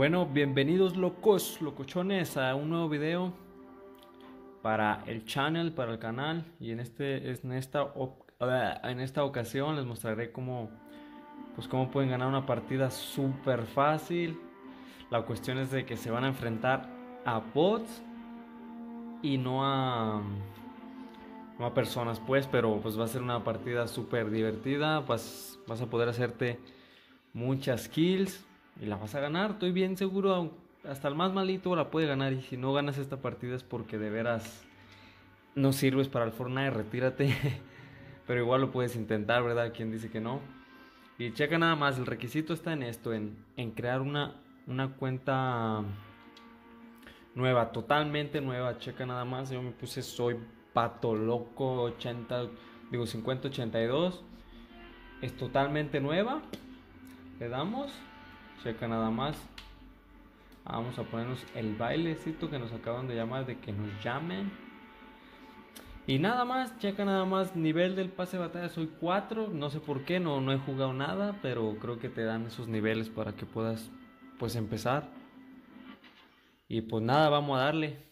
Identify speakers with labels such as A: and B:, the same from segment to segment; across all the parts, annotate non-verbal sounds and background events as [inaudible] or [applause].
A: Bueno, bienvenidos locos, locochones a un nuevo video para el channel, para el canal. Y en este en esta en esta ocasión les mostraré cómo pues cómo pueden ganar una partida súper fácil. La cuestión es de que se van a enfrentar a bots y no a no a personas pues, pero pues va a ser una partida súper divertida, vas a poder hacerte muchas kills y la vas a ganar, estoy bien seguro, hasta el más malito la puede ganar y si no ganas esta partida es porque de veras no sirves para el Fortnite, retírate, [laughs] pero igual lo puedes intentar, ¿verdad? ¿Quién dice que no? Y checa nada más, el requisito está en esto, en, en crear una, una cuenta nueva, totalmente nueva, checa nada más, yo me puse soy pato loco 80, digo 5082, es totalmente nueva, le damos checa nada más. Vamos a ponernos el bailecito que nos acaban de llamar de que nos llamen. Y nada más checa nada más nivel del pase de batalla. Soy 4 no sé por qué no no he jugado nada pero creo que te dan esos niveles para que puedas pues empezar. Y pues nada vamos a darle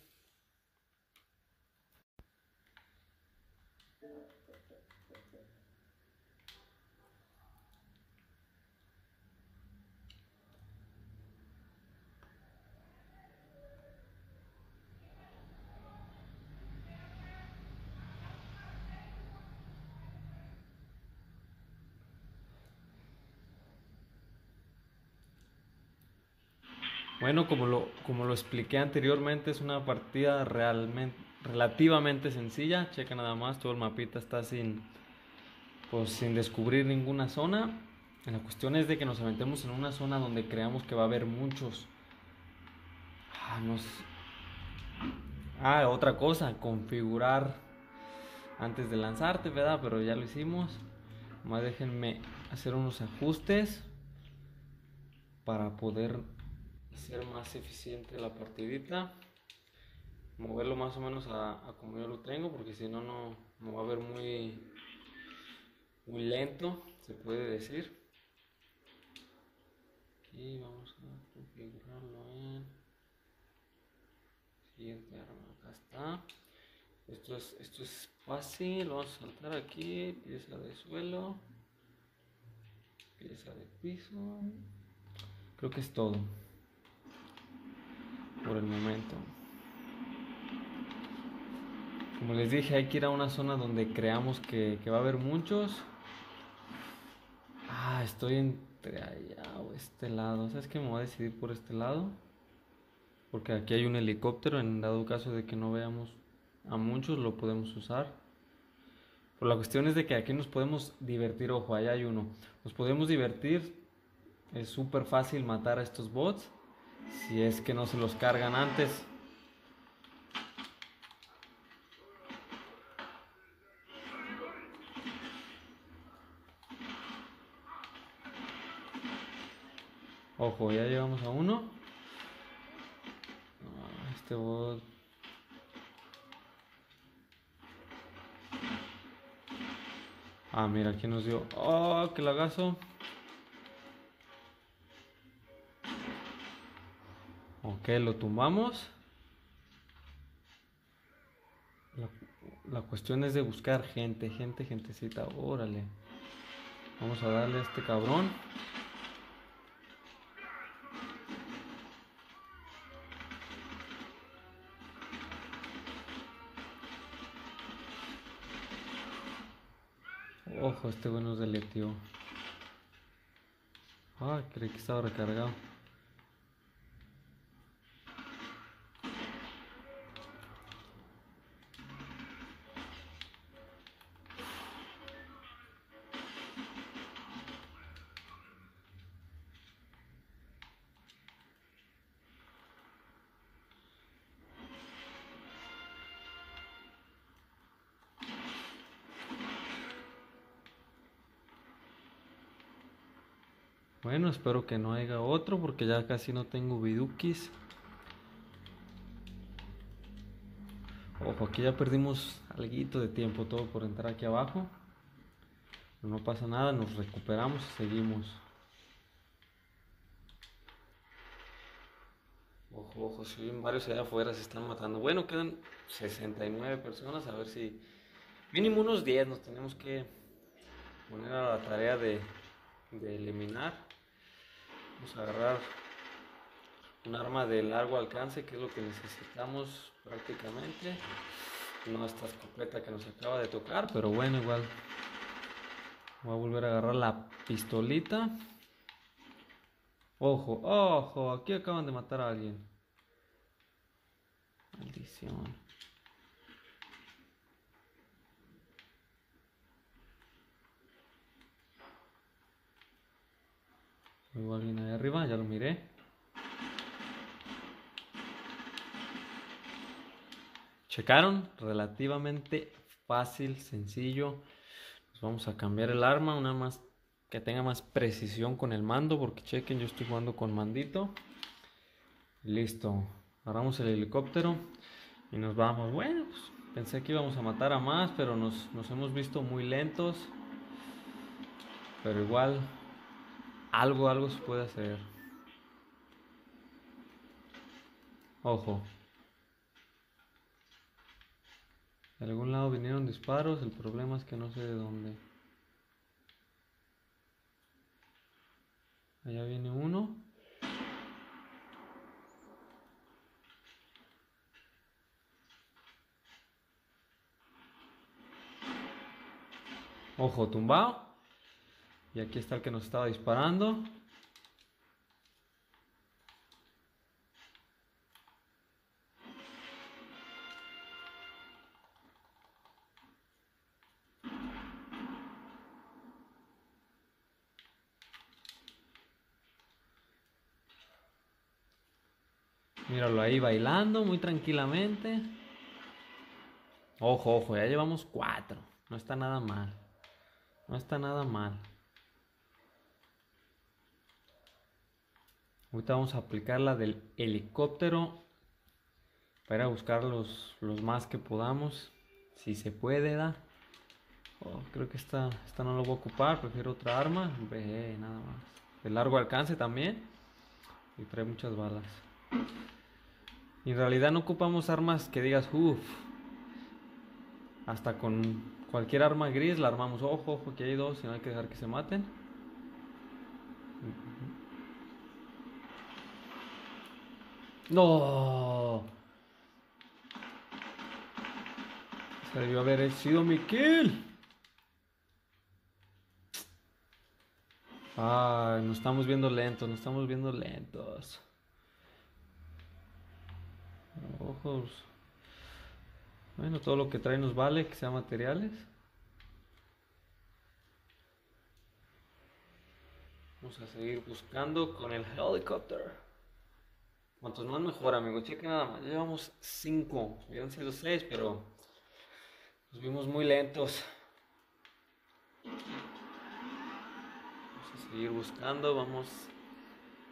A: Bueno, como lo, como lo expliqué anteriormente, es una partida realmente, relativamente sencilla. Checa nada más, todo el mapita está sin, pues, sin descubrir ninguna zona. La cuestión es de que nos aventemos en una zona donde creamos que va a haber muchos. Ah, ah, otra cosa, configurar antes de lanzarte, ¿verdad? Pero ya lo hicimos. Más déjenme hacer unos ajustes para poder ser más eficiente la partidita. Moverlo más o menos a, como yo lo tengo porque si no no va a ver muy muy lento se puede decir. Y vamos a configurarlo en siguiente arma. Acá está. Esto es, esto es fácil. Vamos a saltar aquí. Pieza de suelo. Pieza de piso. Creo que es todo por el momento. Como les dije, hay que ir a una zona donde creamos que, va a haber muchos. Ah, estoy entre allá o este lado. ¿Sabes que me voy a decidir por este lado? Porque aquí hay un helicóptero. En dado caso de que no veamos a muchos, lo podemos usar. Pero la cuestión es de que aquí nos podemos divertir. Ojo, allá hay uno. Nos podemos divertir. Es súper fácil matar a estos bots. Si es que no se los cargan antes. Ojo, ya llegamos a uno. Este bot. Ah, mira, aquí nos dio. Oh, que lagazo. Ok, lo tumbamos. La, cuestión es de buscar gente, gente, gentecita. Órale. Vamos a darle a este cabrón. Ojo, este bueno es deletivo. Ah, creí que estaba recargado. Bueno, espero que no haya otro porque ya casi no tengo bidukis. Ojo, aquí ya perdimos algo de tiempo todo por entrar aquí abajo. no pasa nada, nos recuperamos y seguimos. Ojo, ojo, si varios allá afuera se están matando. Bueno, quedan 69 personas, a ver si... Mínimo unos 10 nos tenemos que poner a la tarea de eliminar. Vamos a agarrar un arma de largo alcance, que es lo que necesitamos prácticamente. No esta escopeta que nos acaba de tocar, pero bueno, igual. Voy a volver a agarrar la pistolita. Ojo, ojo, aquí acaban de matar a alguien. Maldición. Hubo alguien ahí arriba, ya lo miré. Checaron, relativamente fácil, sencillo. Vamos a cambiar el arma, una más que tenga más precisión con el mando, porque chequen, yo estoy jugando con mandito. Listo, agarramos el helicóptero y nos vamos. Bueno, pues, pensé que íbamos a matar a más, pero nos, nos hemos visto muy lentos. Pero igual, algo, algo se puede hacer. Ojo. De algún lado vinieron disparos, el problema es que no sé de dónde. Allá viene uno. Ojo, tumbado. Y aquí está el que nos estaba disparando. Míralo ahí bailando muy tranquilamente. Ojo, ojo, ya llevamos cuatro. No está nada mal. No está nada mal. Ahorita vamos a aplicar la del helicóptero para buscar los, los más que podamos. Si se puede, da. Oh, creo que esta, esta no lo voy a ocupar, prefiero otra arma. Ve, nada más. De largo alcance también. Y trae muchas balas. En realidad no ocupamos armas que digas, uff. Hasta con cualquier arma gris la armamos. Ojo, ojo, que hay dos y no hay que dejar que se maten. No. Se debió haber sido mi kill. Ay, nos estamos viendo lentos, nos estamos viendo lentos. Ojos. Bueno, todo lo que trae nos vale, que sea materiales. Vamos a seguir buscando con el helicóptero. Cuantos más mejor, amigos. Chequen nada más. llevamos 5. Hubieran sido 6, pero nos vimos muy lentos. Vamos a seguir buscando. Vamos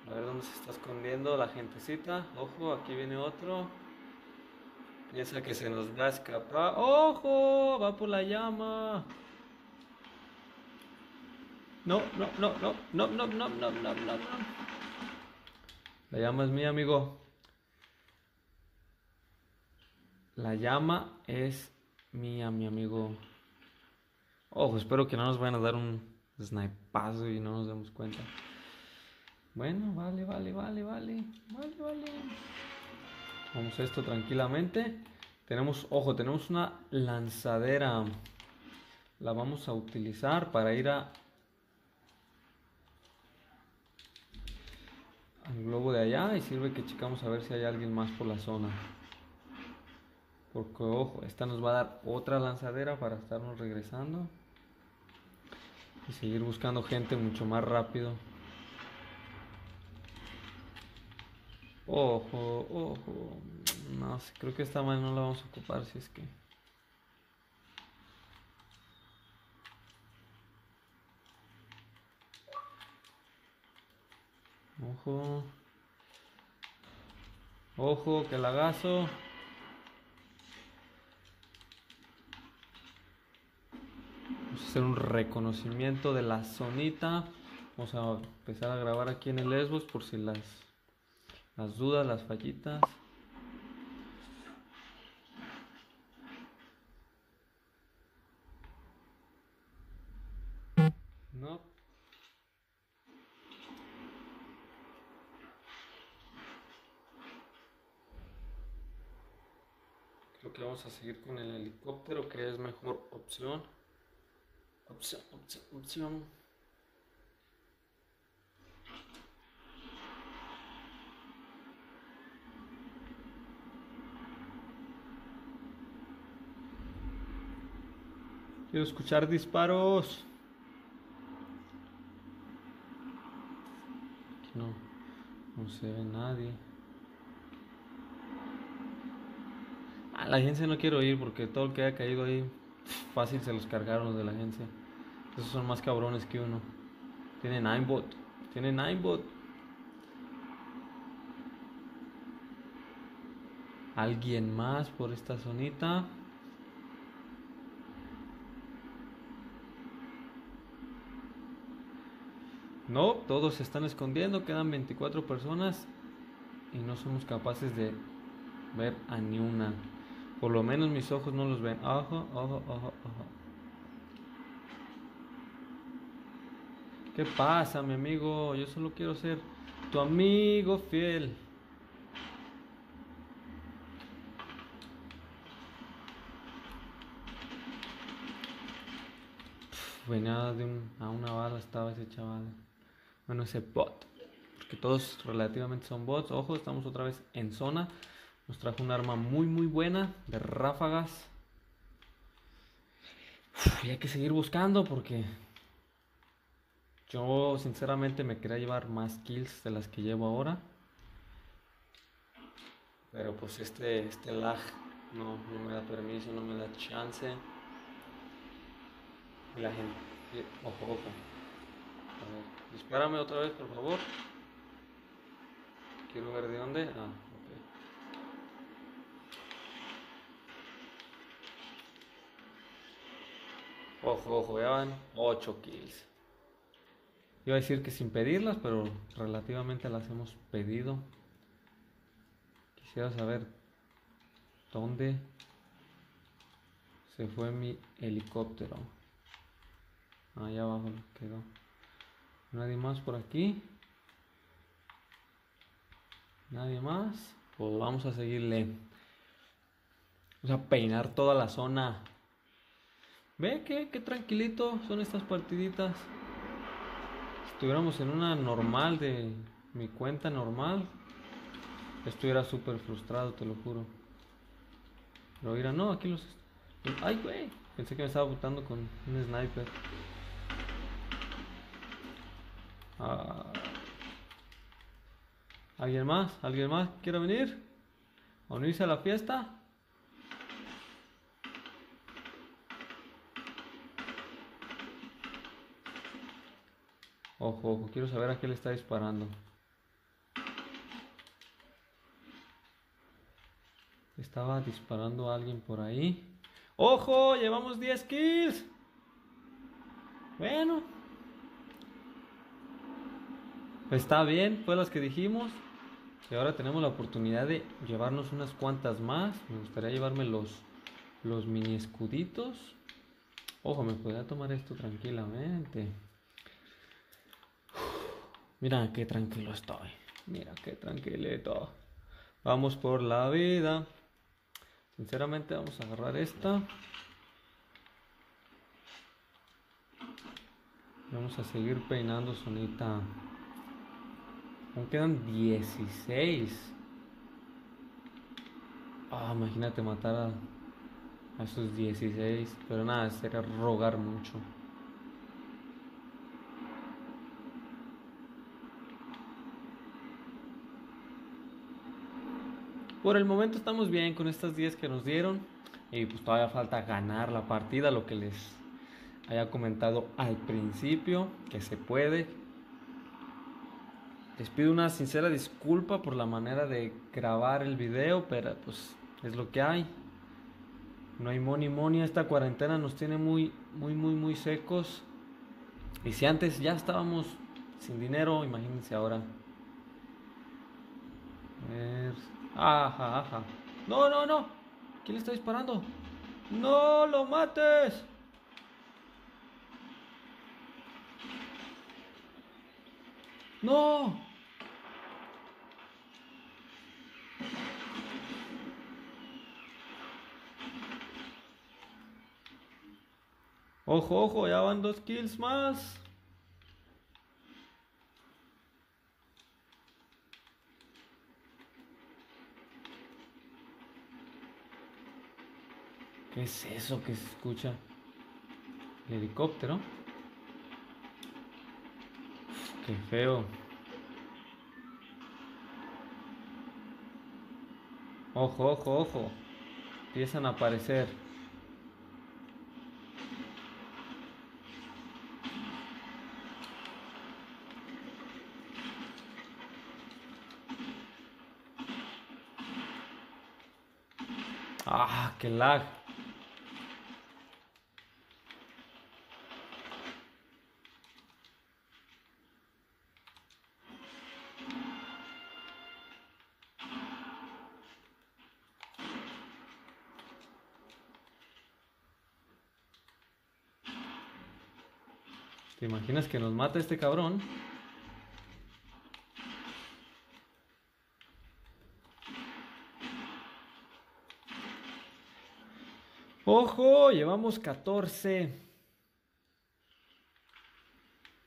A: a ver dónde se está escondiendo la gentecita. Ojo, aquí viene otro. Piensa que se nos va a escapar. ¡Ojo! Va por la llama. No, no, no, no, no, no, no, no, no, no. La llama es mía, amigo. La llama es mía, mi amigo. Ojo, espero que no nos vayan a dar un snipazo y no nos demos cuenta. Bueno, vale, vale, vale, vale. Vale, vale. Vamos a esto tranquilamente. Tenemos, ojo, tenemos una lanzadera. La vamos a utilizar para ir a al globo de y sirve que checamos a ver si hay alguien más por la zona. Porque ojo, esta nos va a dar otra lanzadera para estarnos regresando y seguir buscando gente mucho más rápido. Ojo, ojo. No sé, creo que esta mano no la vamos a ocupar si es que. Ojo. Ojo, que lagazo. Vamos a hacer un reconocimiento de la zonita. Vamos a empezar a grabar aquí en el Lesbos por si las las dudas, las fallitas. No. Creo que vamos a seguir con el helicóptero, que es mejor opción. Opción, opción, opción. Quiero escuchar disparos. Aquí no, no se ve nadie. La agencia no quiero ir porque todo el que haya caído ahí, fácil se los cargaron los de la agencia. Esos son más cabrones que uno. Tiene Ninebot. Tiene Ninebot. ¿Alguien más por esta zonita? No, todos se están escondiendo, quedan 24 personas y no somos capaces de ver a ni una. Por lo menos mis ojos no los ven. Ojo, ojo, ojo, ojo. ¿Qué pasa, mi amigo? Yo solo quiero ser tu amigo fiel. venía de un, a una barra, estaba ese chaval. Bueno, ese bot. Porque todos relativamente son bots. Ojo, estamos otra vez en zona. Nos trajo un arma muy, muy buena de ráfagas. y hay que seguir buscando porque yo sinceramente me quería llevar más kills de las que llevo ahora. Pero pues este, este lag no, no me da permiso, no me da chance. La gente, ojo, ojo. A ver, dispárame otra vez, por favor. Quiero ver de dónde. Ah, Ojo, ojo, ya van 8 kills. Iba a decir que sin pedirlas, pero relativamente las hemos pedido. Quisiera saber dónde se fue mi helicóptero. Allá abajo quedó. Nadie más por aquí. Nadie más. Pues vamos a seguirle. Vamos a peinar toda la zona. Ve que qué tranquilito son estas partiditas. Si estuviéramos en una normal de mi cuenta normal, estuviera súper frustrado, te lo juro. Pero mira, no, aquí los. Ay, güey. Pensé que me estaba botando con un sniper. Ah. ¿Alguien más? ¿Alguien más quiere venir? ¿A unirse a la fiesta? Ojo, ojo, quiero saber a qué le está disparando. Estaba disparando a alguien por ahí. ¡Ojo! Llevamos 10 kills. Bueno, Está bien, fue las que dijimos. Y ahora tenemos la oportunidad de llevarnos unas cuantas más. Me gustaría llevarme los, los mini escuditos. Ojo, me podría tomar esto tranquilamente. Mira qué tranquilo estoy. Mira qué tranquilito. Vamos por la vida. Sinceramente vamos a agarrar esta. Vamos a seguir peinando sonita. Aún quedan 16. Ah, imagínate matar a, a esos 16. Pero nada, sería rogar mucho. Por el momento estamos bien con estas 10 que nos dieron. Y pues todavía falta ganar la partida, lo que les haya comentado al principio, que se puede, les pido una sincera disculpa por la manera de grabar el video, pero pues es lo que hay. No hay money money, esta cuarentena nos tiene muy, muy, muy, muy secos. Y si antes ya estábamos sin dinero, imagínense ahora. ver. Ajá, ajá. No, no, no. ¿Quién está disparando? No lo mates. No. Ojo, ojo, ya van dos kills más. ¿Qué es eso que se escucha? El helicóptero. qué feo. Ojo, ojo, ojo. Empiezan a aparecer. Ah, qué lag. ¿Te imaginas que nos mata este cabrón? ¡Ojo! Llevamos 14.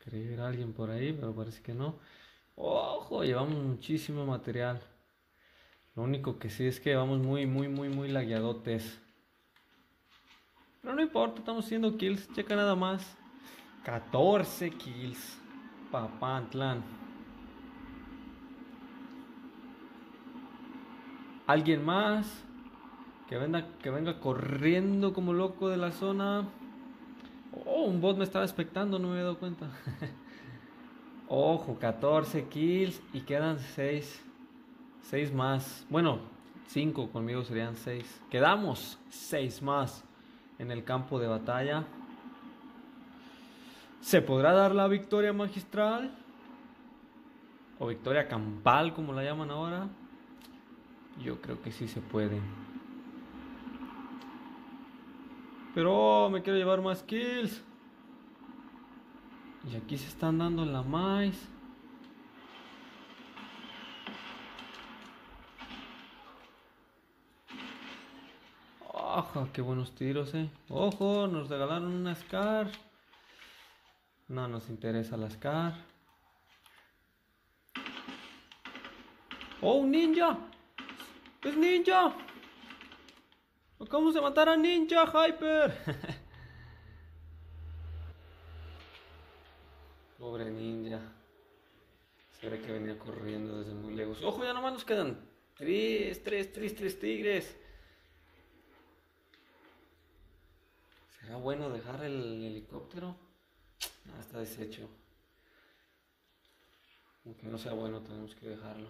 A: Quería ver a alguien por ahí, pero parece que no. ¡Ojo! Llevamos muchísimo material. Lo único que sí es que vamos muy, muy, muy, muy lagueadotes. Pero no importa, estamos haciendo kills. Checa nada más. 14 kills. Papantlan. ¿Alguien más? Que venga, que venga corriendo como loco de la zona. Oh, un bot me estaba expectando, no me había dado cuenta. [laughs] Ojo, 14 kills y quedan 6. 6 más. Bueno, 5 conmigo serían 6. Quedamos 6 más en el campo de batalla. ¿Se podrá dar la victoria magistral? O victoria campal, como la llaman ahora. Yo creo que sí se puede. Pero oh, me quiero llevar más kills. Y aquí se están dando la más. Ojo, qué buenos tiros, eh. Ojo, nos regalaron una Scar. No nos interesa la Scar. ¡Oh, un ninja! ¡Es ninja! Acabamos de matar a Ninja Hyper. [laughs] Pobre ninja. Se ve que venía corriendo desde muy lejos. ¡Ojo! Ya nomás nos quedan tres, tres, tres, tres tigres. ¿Será bueno dejar el helicóptero? Está deshecho. Aunque no sea bueno, tenemos que dejarlo.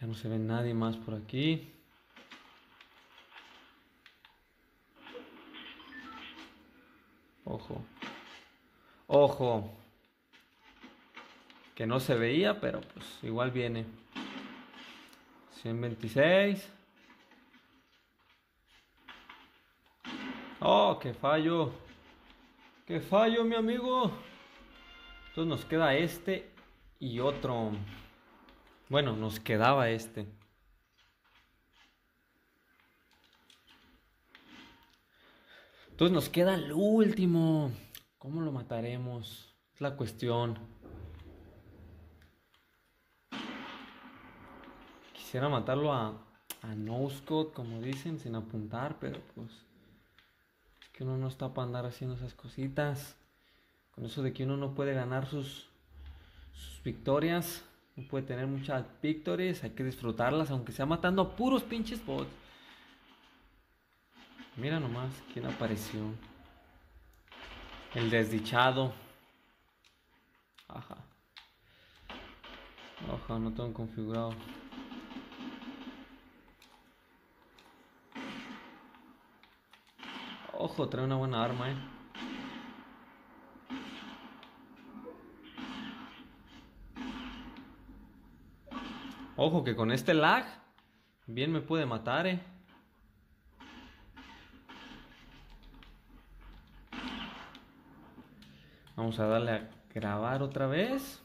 A: Ya no se ve nadie más por aquí. Ojo. Ojo. Que no se veía, pero pues igual viene. 126. Oh, qué fallo. Qué fallo, mi amigo. Entonces nos queda este y otro. Bueno, nos quedaba este. Entonces nos queda el último. ¿Cómo lo mataremos? Es la cuestión. Quisiera matarlo a, a No como dicen, sin apuntar, pero pues es que uno no está para andar haciendo esas cositas. Con eso de que uno no puede ganar sus, sus victorias, no puede tener muchas victorias, hay que disfrutarlas, aunque sea matando a puros pinches bots. Mira nomás quién apareció. El desdichado. Ajá. Ajá, no tengo configurado. Ojo, trae una buena arma, eh. Ojo que con este lag bien me puede matar, eh. Vamos a darle a grabar otra vez.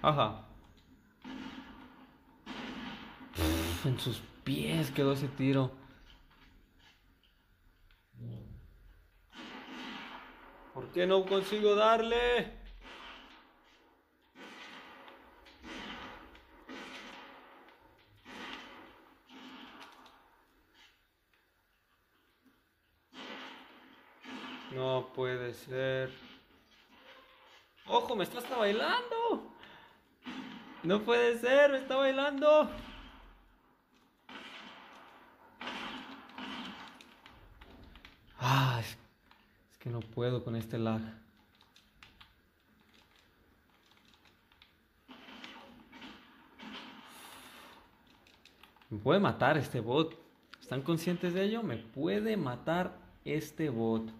A: Ajá. En sus pies quedó ese tiro. ¿Por qué no consigo darle? No puede ser. ¡Ojo! ¡Me está hasta bailando! No puede ser, me está bailando. Ah, es, que no puedo con este lag. Me puede matar este bot. ¿Están conscientes de ello? Me puede matar este bot.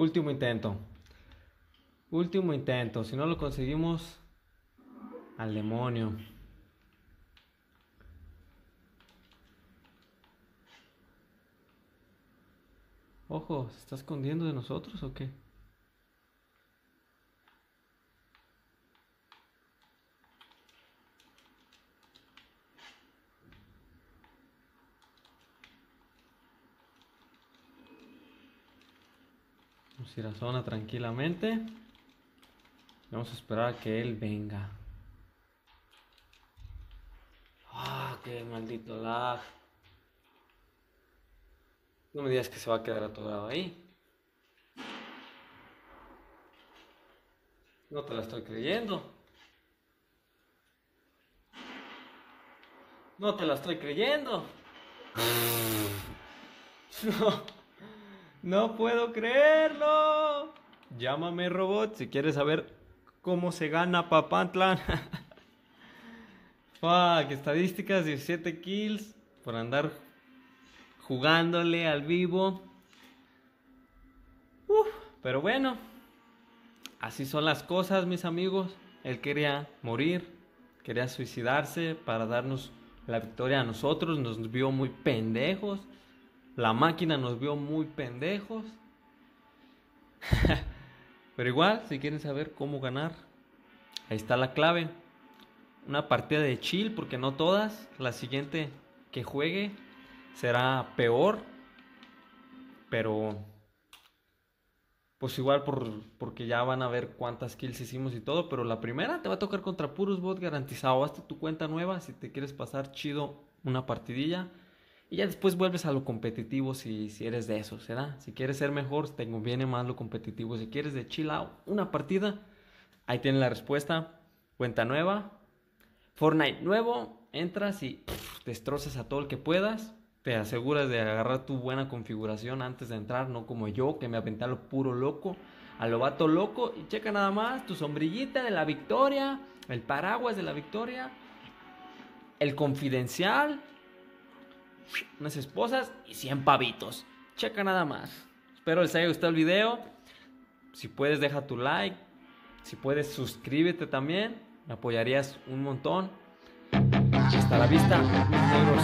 A: Último intento. Último intento. Si no lo conseguimos, al demonio. Ojo, ¿se está escondiendo de nosotros o qué? Vamos a ir a zona tranquilamente. Vamos a esperar a que él venga. Ah, qué maldito lag. No me digas que se va a quedar atorado ahí. No te la estoy creyendo. No te la estoy creyendo. [laughs] No. No puedo creerlo. Llámame robot si quieres saber cómo se gana Papantlan. [laughs] Fuck, estadísticas 17 kills por andar jugándole al vivo. pero bueno, así son las cosas, mis amigos. Él quería morir, quería suicidarse para darnos la victoria a nosotros. Nos vio muy pendejos. La máquina nos vio muy pendejos. [laughs] Pero igual, si quieren saber cómo ganar, ahí está la clave. Una partida de chill, porque no todas. La siguiente que juegue será peor. Pero pues igual por, porque ya van a ver cuántas kills hicimos y todo, pero la primera te va a tocar contra puros bots garantizado. Hazte tu cuenta nueva si te quieres pasar chido una partidilla. Y ya después vuelves a lo competitivo si, si eres de eso, ¿verdad? Si quieres ser mejor, te conviene más lo competitivo. Si quieres de chill out, una partida, ahí tienes la respuesta. Cuenta nueva. Fortnite nuevo, entras y destrozas a todo el que puedas. Te aseguras de agarrar tu buena configuración antes de entrar, no como yo, que me aventé a lo puro loco, a lo vato loco. Y checa nada más tu sombrillita de la victoria, el paraguas de la victoria, el confidencial, unas esposas y 100 pavitos. Checa nada más. Espero les haya gustado el video. Si puedes, deja tu like. Si puedes, suscríbete también. Me apoyarías un montón. Hasta la vista, negros.